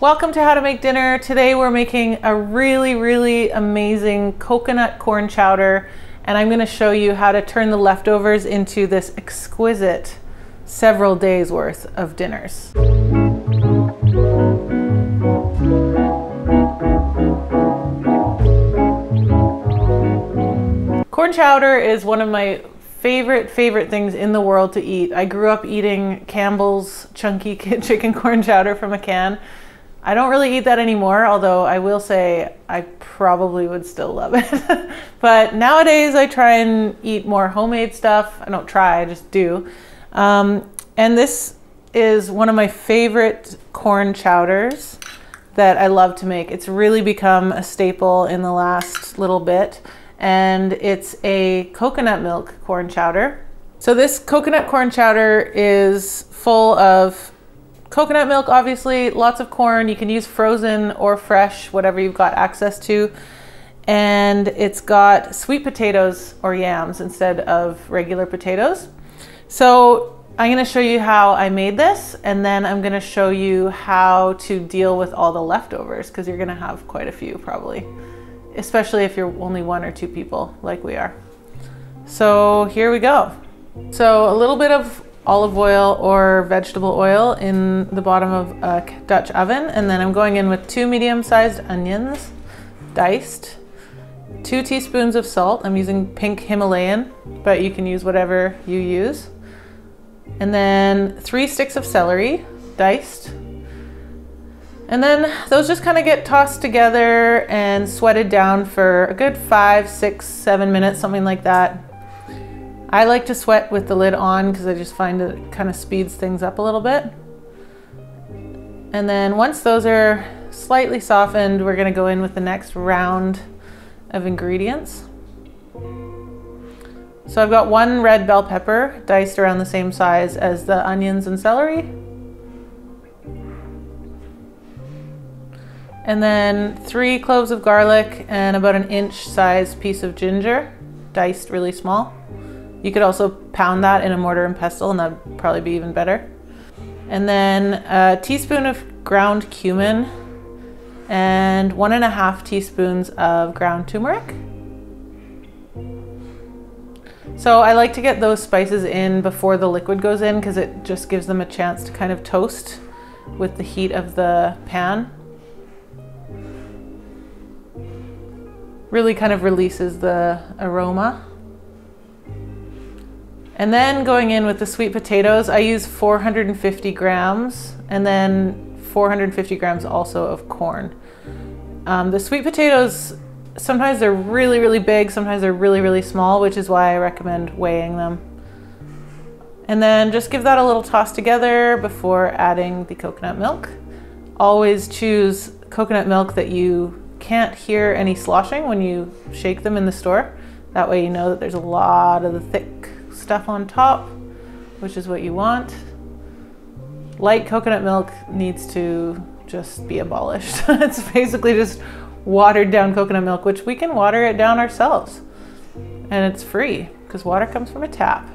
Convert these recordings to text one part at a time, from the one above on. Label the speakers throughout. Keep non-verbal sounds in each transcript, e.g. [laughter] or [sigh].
Speaker 1: Welcome to How to Make Dinner. Today we're making a really, really amazing coconut corn chowder and I'm gonna show you how to turn the leftovers into this exquisite several days worth of dinners. Corn chowder is one of my favorite, favorite things in the world to eat. I grew up eating Campbell's chunky [laughs] chicken corn chowder from a can. I don't really eat that anymore, although I will say I probably would still love it. [laughs] but nowadays I try and eat more homemade stuff. I don't try, I just do. Um, and this is one of my favorite corn chowders that I love to make. It's really become a staple in the last little bit and it's a coconut milk corn chowder. So this coconut corn chowder is full of coconut milk, obviously, lots of corn. You can use frozen or fresh, whatever you've got access to. And it's got sweet potatoes or yams instead of regular potatoes. So I'm gonna show you how I made this and then I'm gonna show you how to deal with all the leftovers because you're gonna have quite a few probably especially if you're only one or two people like we are. So here we go. So a little bit of olive oil or vegetable oil in the bottom of a Dutch oven. And then I'm going in with two medium-sized onions, diced, two teaspoons of salt. I'm using pink Himalayan, but you can use whatever you use. And then three sticks of celery, diced, and then those just kind of get tossed together and sweated down for a good five, six, seven minutes, something like that. I like to sweat with the lid on because I just find it kind of speeds things up a little bit. And then once those are slightly softened, we're gonna go in with the next round of ingredients. So I've got one red bell pepper diced around the same size as the onions and celery. And then three cloves of garlic and about an inch size piece of ginger, diced really small. You could also pound that in a mortar and pestle and that'd probably be even better. And then a teaspoon of ground cumin and one and a half teaspoons of ground turmeric. So I like to get those spices in before the liquid goes in because it just gives them a chance to kind of toast with the heat of the pan. really kind of releases the aroma. And then going in with the sweet potatoes, I use 450 grams and then 450 grams also of corn. Um, the sweet potatoes, sometimes they're really, really big, sometimes they're really, really small, which is why I recommend weighing them. And then just give that a little toss together before adding the coconut milk. Always choose coconut milk that you can't hear any sloshing when you shake them in the store. That way you know that there's a lot of the thick stuff on top, which is what you want. Light coconut milk needs to just be abolished. [laughs] it's basically just watered down coconut milk, which we can water it down ourselves. And it's free because water comes from a tap,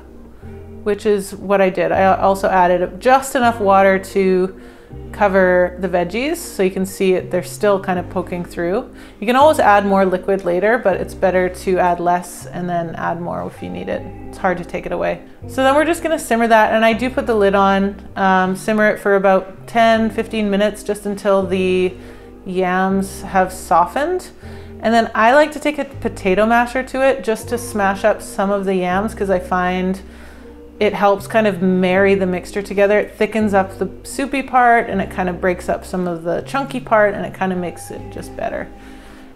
Speaker 1: which is what I did. I also added just enough water to cover the veggies so you can see it, they're still kind of poking through. You can always add more liquid later, but it's better to add less and then add more if you need it. It's hard to take it away. So then we're just gonna simmer that and I do put the lid on, um, simmer it for about 10, 15 minutes just until the yams have softened. And then I like to take a potato masher to it just to smash up some of the yams because I find it helps kind of marry the mixture together. It thickens up the soupy part and it kind of breaks up some of the chunky part and it kind of makes it just better.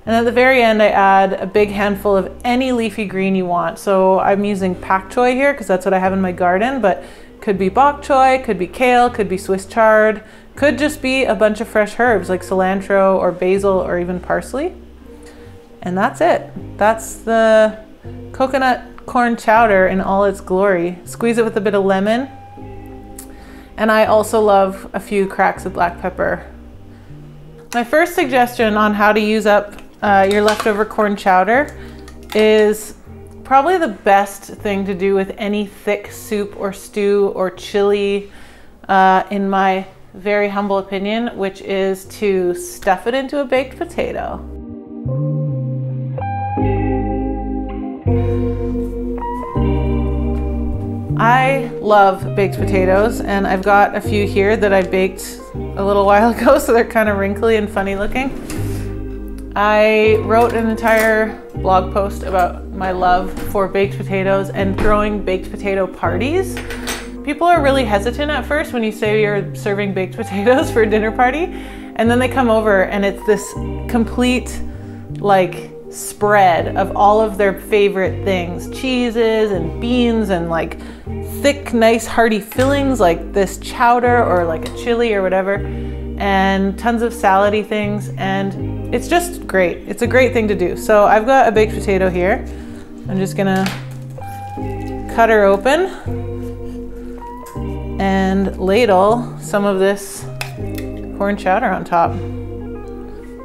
Speaker 1: And at the very end, I add a big handful of any leafy green you want. So I'm using pak choi here because that's what I have in my garden, but could be bok choy, could be kale, could be Swiss chard, could just be a bunch of fresh herbs like cilantro or basil or even parsley. And that's it. That's the coconut corn chowder in all its glory. Squeeze it with a bit of lemon. And I also love a few cracks of black pepper. My first suggestion on how to use up uh, your leftover corn chowder is probably the best thing to do with any thick soup or stew or chili, uh, in my very humble opinion, which is to stuff it into a baked potato. I love baked potatoes and I've got a few here that I baked a little [laughs] while ago so they're kind of wrinkly and funny looking. I wrote an entire blog post about my love for baked potatoes and throwing baked potato parties. People are really hesitant at first when you say you're serving baked [laughs] potatoes for a dinner party and then they come over and it's this complete like spread of all of their favorite things cheeses and beans and like thick, nice, hearty fillings like this chowder or like a chili or whatever, and tons of salady things. And it's just great. It's a great thing to do. So I've got a baked potato here. I'm just gonna cut her open and ladle some of this corn chowder on top.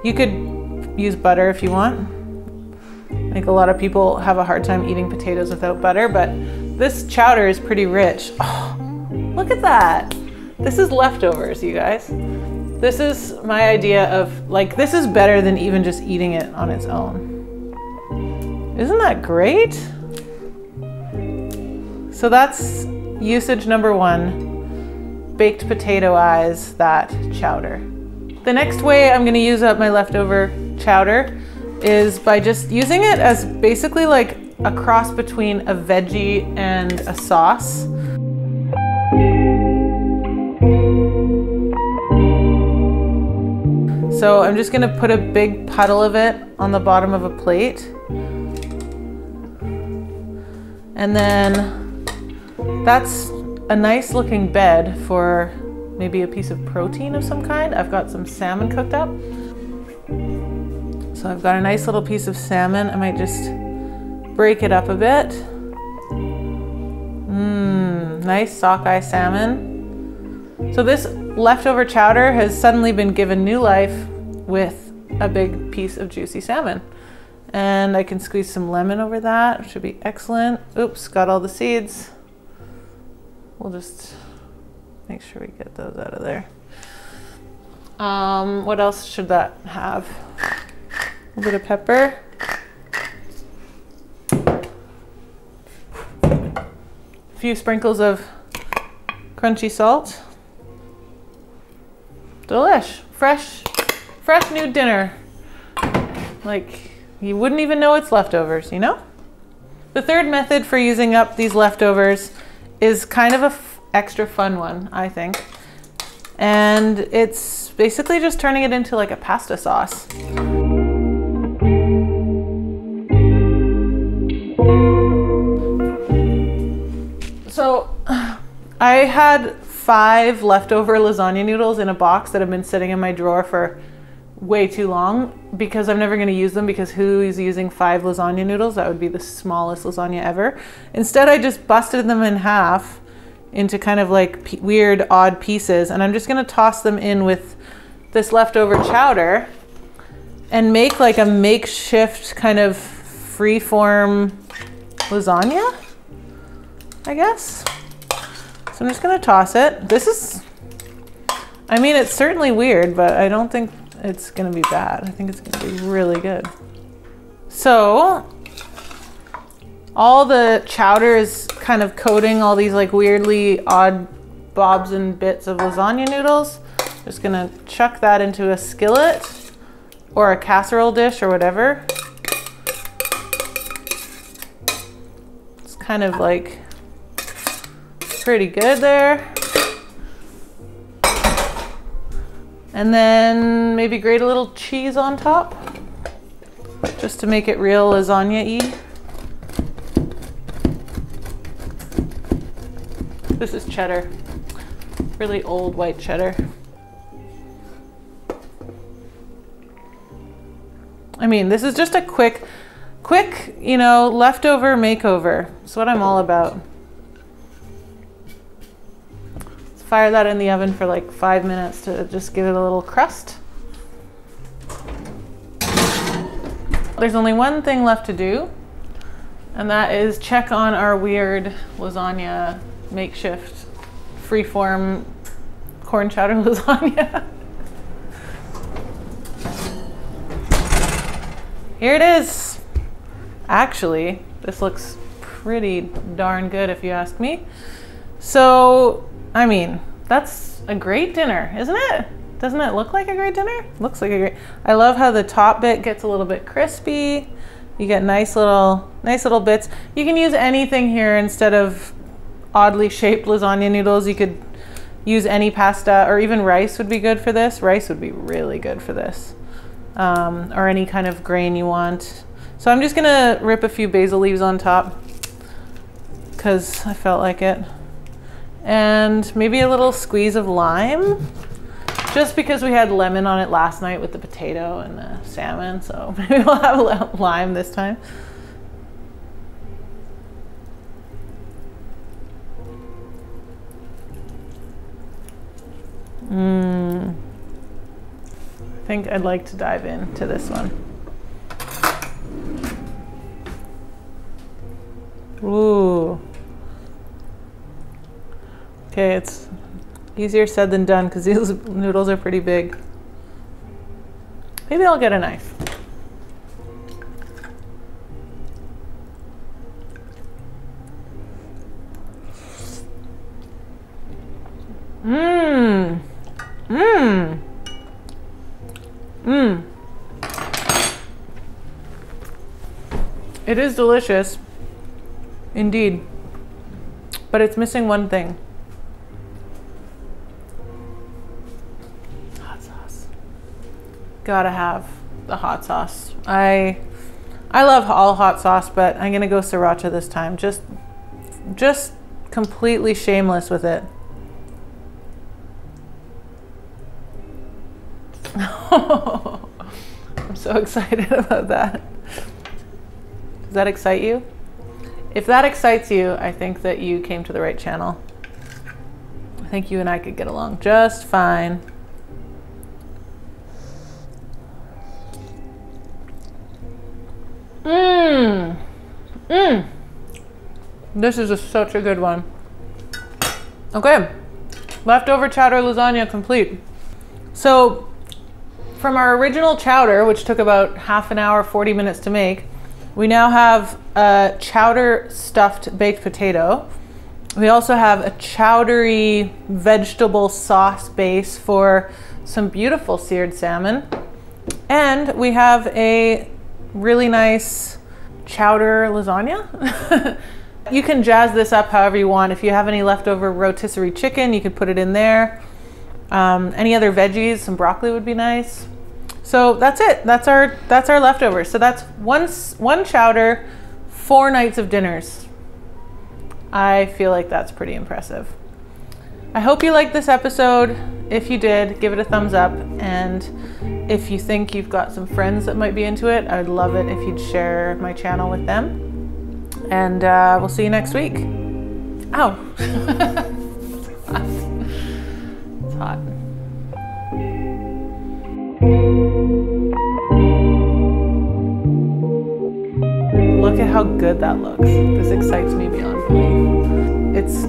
Speaker 1: You could use butter if you want. I think a lot of people have a hard time eating potatoes without butter, but this chowder is pretty rich. [sighs] Oh, look at that. This is leftovers, you guys. This is my idea of, like, this is better than even just eating it on its own. Isn't that great? So that's usage number one, baked potato eyes, that chowder. The next way I'm gonna use up my leftover chowder is by just using it as basically like a cross between a veggie and a sauce. So I'm just gonna put a big puddle of it on the bottom of a plate. And then that's a nice looking bed for maybe a piece of protein of some kind. I've got some salmon cooked up. So I've got a nice little piece of salmon. I might just break it up a bit. Mmm, nice sockeye salmon. So this leftover chowder has suddenly been given new life with a big piece of juicy salmon. And I can squeeze some lemon over that, which should be excellent. Oops, got all the seeds. We'll just make sure we get those out of there. Um, what else should that have? A bit of pepper. A few sprinkles of crunchy salt. Delish. Fresh, fresh new dinner. Like you wouldn't even know it's leftovers, you know? The third method for using up these leftovers is kind of a extra fun one, I think. And it's basically just turning it into like a pasta sauce. I had five leftover lasagna noodles in a box that have been sitting in my drawer for way too long because I'm never going to use them because who is using five lasagna noodles? That would be the smallest lasagna ever. Instead, I just busted them in half into kind of like weird, odd pieces, and I'm just going to toss them in with this leftover chowder and make like a makeshift kind of freeform lasagna. I guess. So I'm just gonna toss it. This is, I mean, it's certainly weird, but I don't think it's gonna be bad. I think it's gonna be really good. So all the chowder is kind of coating all these like weirdly odd bobs and bits of lasagna noodles. Just gonna chuck that into a skillet or a casserole dish or whatever. It's kind of like pretty good there. And then maybe grate a little cheese on top just to make it real lasagna-y. This is cheddar, really old white cheddar. I mean, this is just a quick, quick, you know, leftover makeover. It's what I'm all about. Fire that in the oven for like five minutes to just give it a little crust. There's only one thing left to do, and that is check on our weird lasagna makeshift freeform corn chowder [laughs] lasagna. Here it is. Actually, this looks pretty darn good if you ask me. So, I mean, that's a great dinner, isn't it? Doesn't it look like a great dinner? Looks like a great. I love how the top bit gets a little bit crispy. You get nice little, nice little bits. You can use anything here instead of oddly shaped lasagna noodles. You could use any pasta or even rice would be good for this. Rice would be really good for this. Um, or any kind of grain you want. So I'm just gonna rip a few basil leaves on top because I felt like it. And maybe a little squeeze of lime just because we had lemon on it last night with the potato and the salmon. So [laughs] maybe we'll have lime this time. Mmm. I think I'd like to dive into this one. Ooh. Okay, it's easier said than done because these [laughs] noodles are pretty big. Maybe I'll get a knife. Mmm. Mmm. Mmm. It is delicious. Indeed. But it's missing one thing. Gotta have the hot sauce. I I love all hot sauce, but I'm gonna go sriracha this time. Just just completely shameless with it. [laughs] I'm so excited [laughs] about that. Does that excite you? If that excites you, I think that you came to the right channel. I think you and I could get along just fine. Mmm. Mmm. This is a, such a good one. Okay. Leftover chowder lasagna complete. So from our original chowder, which took about half an hour, 40 minutes to make, we now have a chowder stuffed baked potato. We also have a chowdery vegetable sauce base for some beautiful seared salmon. And we have a really nice chowder lasagna. [laughs] you can jazz this up however you want. If you have any leftover rotisserie chicken, you could put it in there. Um, any other veggies, some broccoli would be nice. So that's it. That's our that's our leftovers. So that's one one chowder, four nights of dinners. I feel like that's pretty impressive. I hope you liked this episode. If you did, give it a thumbs up. And if you think you've got some friends that might be into it, I'd love it if you'd share my channel with them. And uh, we'll see you next week. Ow. [laughs] it's hot. Look at how good that looks. This excites me beyond belief.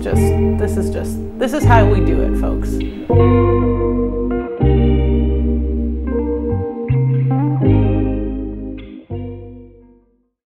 Speaker 1: Just, this is just, this is how we do it, folks.